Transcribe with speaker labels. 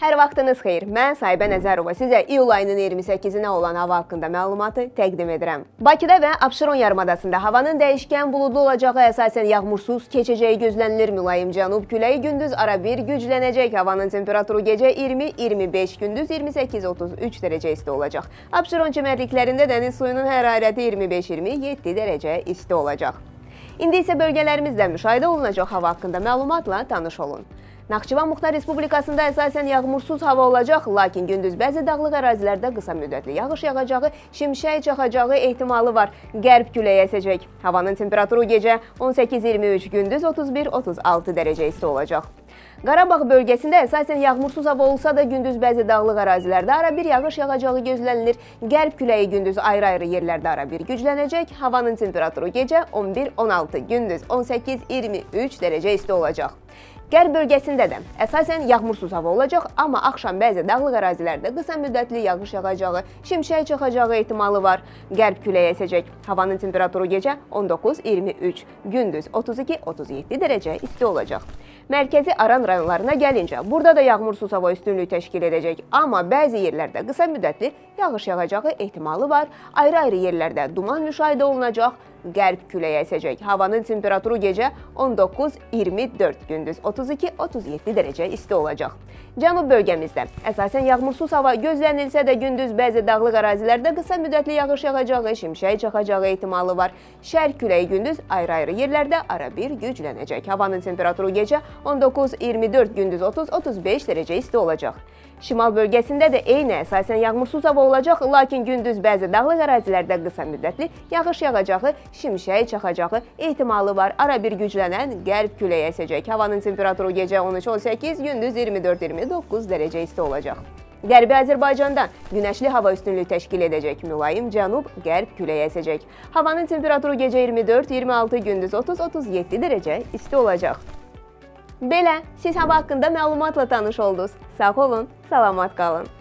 Speaker 1: Vaxtınız xeyir. Mən Sahibə Nəzərova sizə iyul ayının 28-nə olan hava haqqında məlumatı təqdim edirəm. Bakıda və Abşeron yarımadasında havanın dəyişkən buludlu olacağı, əsasən yağmursuz keçəcəyi gözlənilir. Mülayim cənub küləyi gündüz ara bir güclənəcək. Havanın temperaturu gecə 20-25, gündüz 28-33 dərəcə isti olacaq. Abşeron çimərliklərində dəniz suyunun hərarəti 25-27 dərəcə isti olacaq. İndi isə bölgələrimizdə müşahidə olunacaq hava haqqında məlumatla tanış olun. Naxçıvan Muxtar Respublikasında əsasən yağmursuz hava olacaq, lakin gündüz bəzi dağlıq ərazilərdə qısa müddətli yağış yağacağı, şimşək çaxacağı ehtimalı var. Qərb küləyi əsəcək. Havanın temperaturu gecə 18-23, gündüz 31-36 dərəcə isti olacaq. Qarabağ bölgəsində əsasən yağmursuz hava olsa da gündüz bəzi dağlıq ərazilərdə ara bir yağış yağacağı gözlənilir. Qərb küləyi gündüz ayrı-ayrı yerlərdə ara bir güclənəcək. Havanın temperaturu gecə 11-16, gündüz 18-23 dərəcə isti olacaq. Qərb bölgəsində də əsasən yağmursuz hava olacaq, amma axşam bəzi dağlıq ərazilərdə qısa müddətli yağış yağacağı, şimşək çaxacağı ehtimalı var. Qərb küləyi əsəcək. Havanın temperaturu gecə 19-23, gündüz 32-37 dərəcə isti olacaq. Mərkəzi Aran rayonlarına gəlincə, burada da yağmursuz hava üstünlük təşkil edəcək, amma bəzi yerlərdə qısa müddətli yağış yağacağı ehtimalı var. Ayrı-ayrı yerlərdə duman müşahidə olunacaq, qərb küləyi əsəcək. Havanın temperaturu gecə 19-24, gündüz 32-37 dərəcə isti olacaq. Cənub bölgəmizdə əsasən yağmursuz hava gözlənilsə də gündüz bəzi dağlıq ərazilərdə qısa müddətli yağış yağacağı, şimşək çaxacağı ehtimalı var. Şərq küləyi gündüz ayrı-ayrı yerlərdə ara bir güclənəcək. Havanın temperaturu gecə 19-24, gündüz 30-35 dərəcə isti olacaq. Şimal bölgəsində də eyni əsasən yağmursuz hava olacaq, lakin gündüz bəzi dağlıq ərazilərdə qısa müddətli yağış yağacağı, şimşək çaxacağı ehtimalı var. Ara bir güclənən qərb küləyi əsəcək. Havanın temperaturu gecə 13-18, gündüz 24-29 dərəcə isti olacaq. Qərbi Azərbaycanda günəşli hava üstünlüyü təşkil edəcək. Mülayim cənub-qərb küləyi əsəcək. Havanın temperaturu gecə 24-26, gündüz 30-37 dərəcə isti olacaq. Belə, siz hava haqqında məlumatla tanış oldunuz. Sağ olun, salamat qalın.